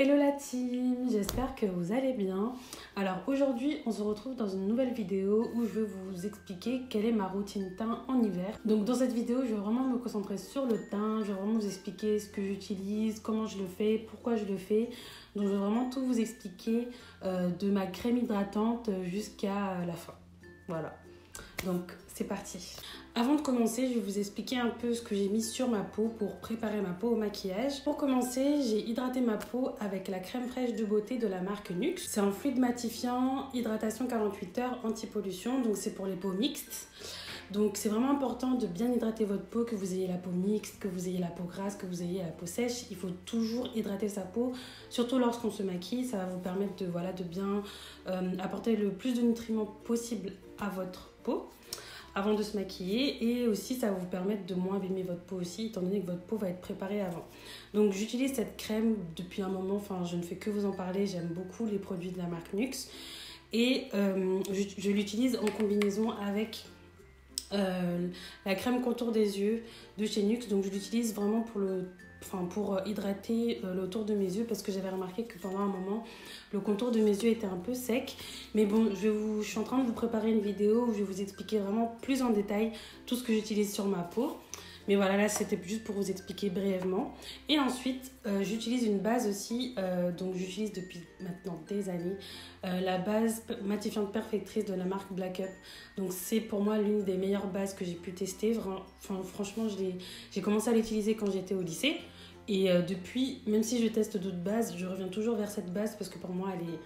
Hello la team, j'espère que vous allez bien. Alors aujourd'hui on se retrouve dans une nouvelle vidéo où je vais vous expliquer quelle est ma routine teint en hiver. Donc dans cette vidéo je vais vraiment me concentrer sur le teint, je vais vraiment vous expliquer ce que j'utilise, comment je le fais, pourquoi je le fais. Donc je vais vraiment tout vous expliquer euh, de ma crème hydratante jusqu'à la fin. Voilà. Donc c'est parti. Avant de commencer, je vais vous expliquer un peu ce que j'ai mis sur ma peau pour préparer ma peau au maquillage. Pour commencer, j'ai hydraté ma peau avec la crème fraîche de beauté de la marque Nux. C'est un fluide matifiant, hydratation 48 heures, anti-pollution, donc c'est pour les peaux mixtes. Donc c'est vraiment important de bien hydrater votre peau, que vous ayez la peau mixte, que vous ayez la peau grasse, que vous ayez la peau sèche. Il faut toujours hydrater sa peau, surtout lorsqu'on se maquille. Ça va vous permettre de, voilà, de bien euh, apporter le plus de nutriments possible à votre peau avant de se maquiller et aussi ça va vous permettre de moins abîmer votre peau aussi étant donné que votre peau va être préparée avant. Donc j'utilise cette crème depuis un moment, enfin je ne fais que vous en parler, j'aime beaucoup les produits de la marque Nux et euh, je, l'utilise en combinaison avec euh, la crème contour des yeux de chez Nux donc je l'utilise vraiment pour le enfin pour euh, hydrater euh, le tour de mes yeux parce que j'avais remarqué que pendant un moment le contour de mes yeux était un peu sec. Mais bon je, vous, je suis en train de vous préparer une vidéo où je vais vous expliquer vraiment plus en détail tout ce que j'utilise sur ma peau mais voilà, là, c'était juste pour vous expliquer brièvement. Et ensuite, euh, j'utilise une base aussi, donc j'utilise depuis maintenant des années, la base matifiante perfectrice de la marque Black Up. Donc c'est pour moi l'une des meilleures bases que j'ai pu tester. Enfin, franchement, j'ai commencé à l'utiliser quand j'étais au lycée. Et euh, depuis, même si je teste d'autres bases, je reviens toujours vers cette base parce que pour moi, elle est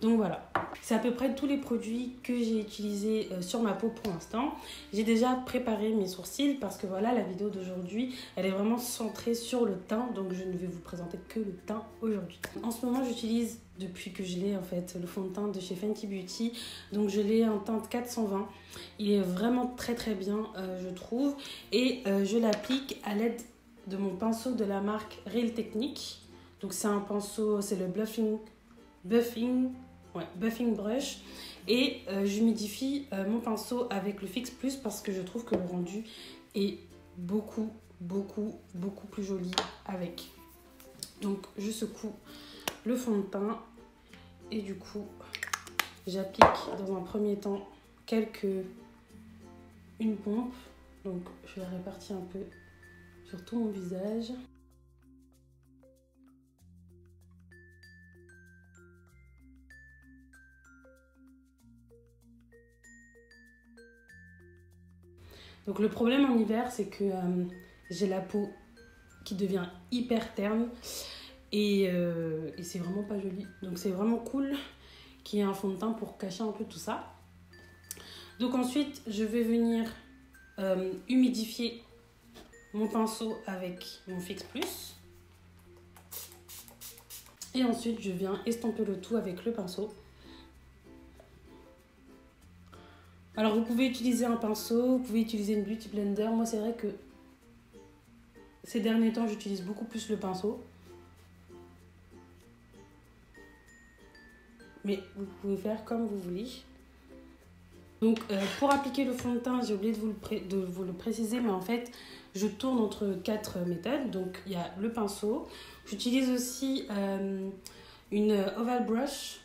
Donc voilà, c'est à peu près tous les produits que j'ai utilisés euh, sur ma peau pour l'instant. J'ai déjà préparé mes sourcils parce que voilà, la vidéo d'aujourd'hui, elle est vraiment centrée sur le teint. Donc je ne vais vous présenter que le teint aujourd'hui. En ce moment, j'utilise, depuis que je l'ai en fait, le fond de teint de chez Fenty Beauty. Donc je l'ai en teinte 420. Il est vraiment très très bien, euh, je trouve. Et je l'applique à l'aide de mon pinceau de la marque Real Technique. Donc c'est un pinceau, c'est le Bluffing, Buffing, ouais, Buffing Brush. Et euh, j'humidifie euh, mon pinceau avec le Fix Plus parce que je trouve que le rendu est beaucoup, beaucoup, beaucoup plus joli avec. Donc je secoue le fond de teint et du coup j'applique dans un premier temps quelques une pompe donc je la répartis un peu sur tout mon visage. Donc le problème en hiver, c'est que euh, j'ai la peau qui devient hyper terne et, euh, et c'est vraiment pas joli. Donc c'est vraiment cool qu'il y ait un fond de teint pour cacher un peu tout ça. Donc ensuite, je vais venir euh, humidifier mon pinceau avec mon Fix Plus. Et ensuite, je viens estomper le tout avec le pinceau. Alors, vous pouvez utiliser un pinceau, vous pouvez utiliser une Beauty Blender. Moi, c'est vrai que ces derniers temps, j'utilise beaucoup plus le pinceau. Mais vous pouvez faire comme vous voulez. Donc, euh, pour appliquer le fond de teint, j'ai oublié de vous, le préciser, mais en fait, je tourne entre quatre méthodes. Donc, il y a le pinceau. J'utilise aussi euh, une oval brush.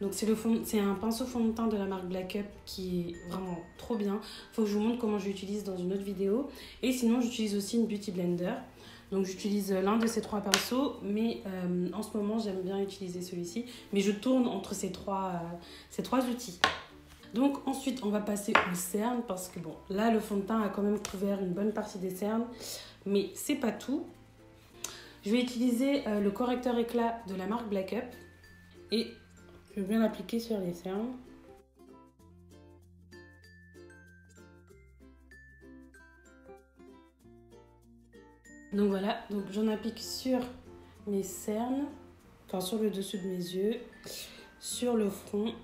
Donc, c'est un pinceau fond de teint de la marque Black Up qui est vraiment trop bien. Faut que je vous montre comment je l'utilise dans une autre vidéo. Et sinon, j'utilise aussi une Beauty Blender. Donc j'utilise l'un de ces trois pinceaux, mais euh, en ce moment j'aime bien utiliser celui-ci. Mais je tourne entre ces trois, trois outils. Donc ensuite, on va passer aux cernes parce que bon, là, le fond de teint a quand même couvert une bonne partie des cernes, mais c'est pas tout. Je vais utiliser euh, le correcteur éclat de la marque Black Up et je vais bien l'appliquer sur les cernes. Donc voilà, donc j'en applique sur mes cernes, enfin sur le dessus de mes yeux, sur le front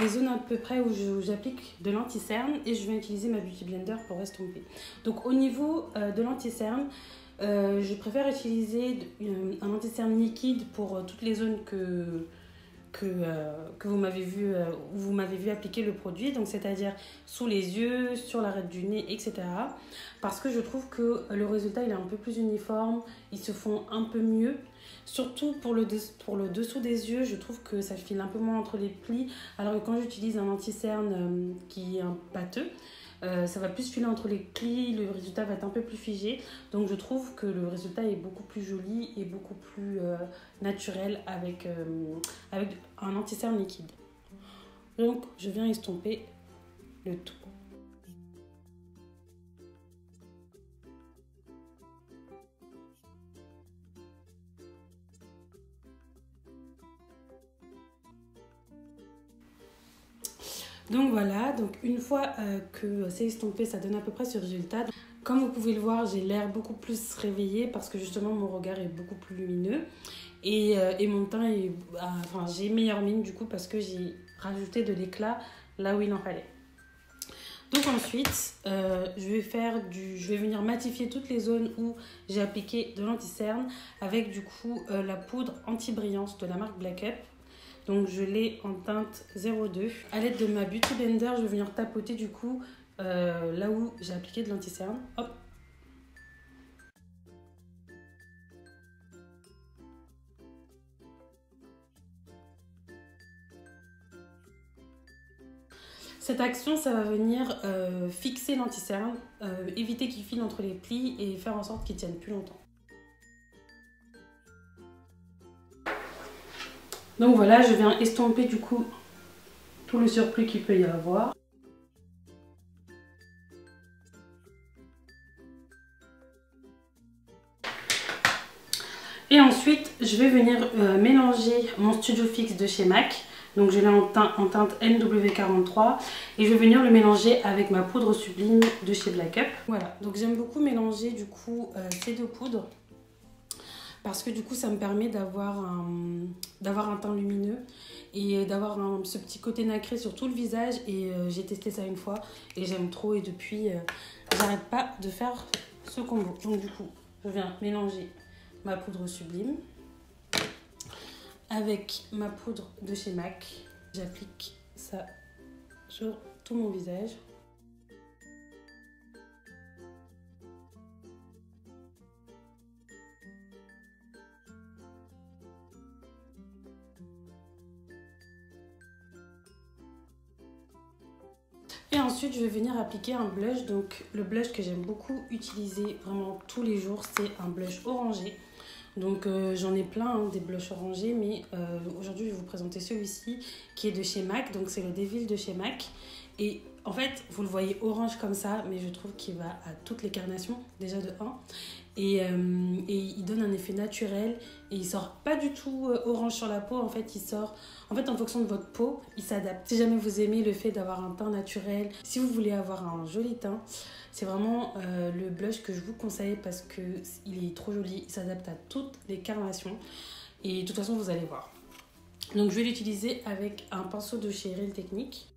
les zones à peu près où j'applique de l'anti-cerne et je vais utiliser ma Beauty Blender pour estomper. Donc au niveau euh, de l'anti-cerne, euh, je préfère utiliser euh, un anti-cerne liquide pour toutes les zones que, que, euh, que vous m'avez vu, euh, vous m'avez vu appliquer le produit, donc c'est-à-dire sous les yeux, sur l'arête du nez, etc. Parce que je trouve que le résultat il est un peu plus uniforme, ils se font un peu mieux. Surtout pour le, pour le dessous des yeux, je trouve que ça file un peu moins entre les plis. Alors que quand j'utilise un anti-cerne euh, qui est un pâteux, euh, ça va plus filer entre les plis, le résultat va être un peu plus figé. Donc je trouve que le résultat est beaucoup plus joli et beaucoup plus euh, naturel avec, euh, avec un anti-cerne liquide. Donc je viens estomper le tout. Donc voilà, donc une fois euh, que c'est estompé, ça donne à peu près ce résultat. Comme vous pouvez le voir, j'ai l'air beaucoup plus réveillée parce que justement mon regard est beaucoup plus lumineux. Et, euh, mon teint est... Ah, enfin, j'ai meilleure mine du coup parce que j'ai rajouté de l'éclat là où il en fallait. Donc ensuite, euh, je vais faire du, je vais venir matifier toutes les zones où j'ai appliqué de l'anti-cerne avec du coup la poudre anti-brillance de la marque Black Up. Donc je l'ai en teinte 02. À l'aide de ma Beauty Blender, je vais venir tapoter du coup euh, là où j'ai appliqué de l'anti-cerne. Hop Cette action, ça va venir euh, fixer l'anti-cerne, euh, éviter qu'il file entre les plis et faire en sorte qu'il tienne plus longtemps. Donc voilà, je viens estomper du coup tout le surplus qu'il peut y avoir. Et ensuite, je vais venir euh, mélanger mon Studio Fix de chez MAC. Donc je l'ai en, teinte NW43 et je vais venir le mélanger avec ma poudre sublime de chez Black Up. Voilà, donc j'aime beaucoup mélanger du coup euh, ces deux poudres parce que du coup ça me permet d'avoir un, teint lumineux et d'avoir ce petit côté nacré sur tout le visage. Et euh, j'ai testé ça une fois et j'aime trop. Et depuis euh, j'arrête pas de faire ce combo. Donc du coup je viens mélanger ma poudre sublime avec ma poudre de chez MAC j'applique ça sur tout mon visage Ensuite, je vais venir appliquer un blush. Donc, le blush que j'aime beaucoup utiliser vraiment tous les jours, c'est un blush orangé. Donc, euh, j'en ai plein, hein, des blushs orangés, mais euh, aujourd'hui, je vais vous présenter celui-ci qui est de chez MAC. Donc, c'est le Devil de chez MAC. Et en fait, vous le voyez orange comme ça, mais je trouve qu'il va à toutes les carnations, déjà de 1. Et, euh, et, il donne un effet naturel et il sort pas du tout euh, orange sur la peau. En fait, il sort en fait en fonction de votre peau, il s'adapte. Si jamais vous aimez le fait d'avoir un teint naturel, si vous voulez avoir un joli teint, c'est vraiment euh, le blush que je vous conseille parce que il est trop joli, il s'adapte à toutes les carnations et de toute façon vous allez voir. Donc je vais l'utiliser avec un pinceau de chez Real Technique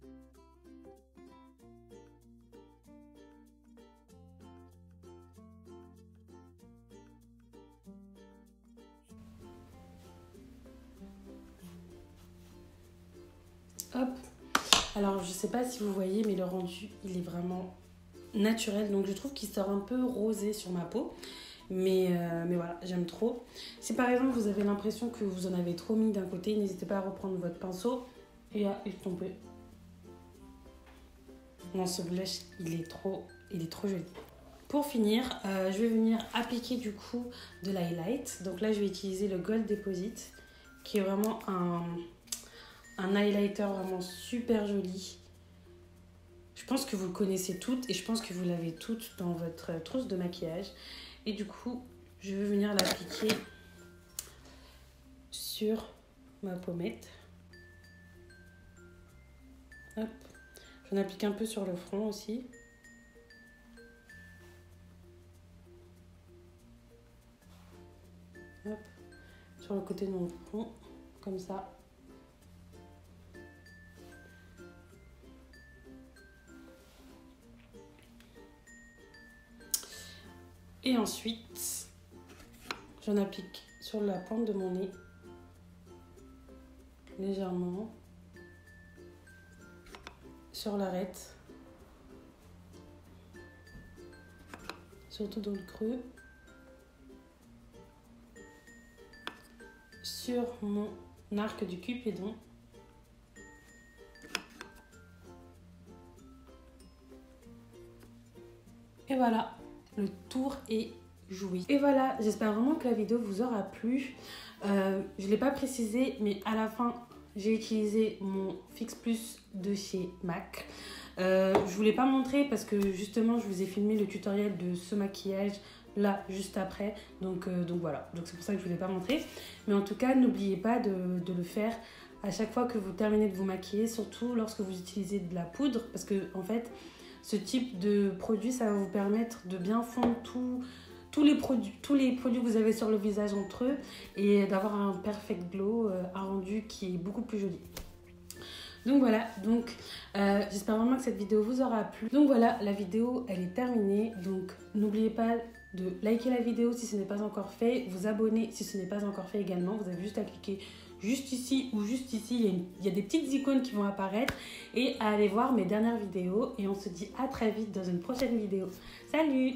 Alors, je sais pas si vous voyez, mais le rendu, il est vraiment naturel. Donc, je trouve qu'il sort un peu rosé sur ma peau. Mais, euh, mais voilà, j'aime trop. Si par exemple, vous avez l'impression que vous en avez trop mis d'un côté, n'hésitez pas à reprendre votre pinceau et à estomper. Non, ce blush, il est trop, il est trop joli. Pour finir, euh, je vais venir appliquer du coup de l'highlight. Donc là, je vais utiliser le Gold Deposit, qui est vraiment un, un highlighter vraiment super joli. Je pense que vous le connaissez toutes et je pense que vous l'avez toutes dans votre trousse de maquillage. Et du coup, je vais venir l'appliquer sur ma pommette. Hop. J'en applique un peu sur le front aussi. Hop. Sur le côté de mon front, comme ça. Et ensuite, j'en applique sur la pointe de mon nez. légèrement sur l'arête, surtout dans le creux, sur mon arc du cupidon. Et voilà, le tour est joué. Et voilà, j'espère vraiment que la vidéo vous aura plu. Euh, je ne l'ai pas précisé, mais à la fin, j'ai utilisé mon Fix Plus de chez MAC. Euh, je l'ai pas montré parce que justement, je vous ai filmé le tutoriel de ce maquillage là juste après. Donc, euh, voilà, donc c'est pour ça que je ne vous ai pas montré. Mais en tout cas, n'oubliez pas de, le faire à chaque fois que vous terminez de vous maquiller, surtout lorsque vous utilisez de la poudre parce que en fait, ce type de produit, ça va vous permettre de bien fondre tout tous les produits, tous les produits que vous avez sur le visage entre eux et d'avoir un perfect glow, euh, un rendu qui est beaucoup plus joli. Donc voilà, donc euh, j'espère vraiment que cette vidéo vous aura plu. Donc voilà, la vidéo elle est terminée. Donc n'oubliez pas de liker la vidéo si ce n'est pas encore fait, vous abonner si ce n'est pas encore fait également. Vous avez juste à cliquer juste ici ou juste ici, il y, a des petites icônes qui vont apparaître et à aller voir mes dernières vidéos. Et on se dit à très vite dans une prochaine vidéo. Salut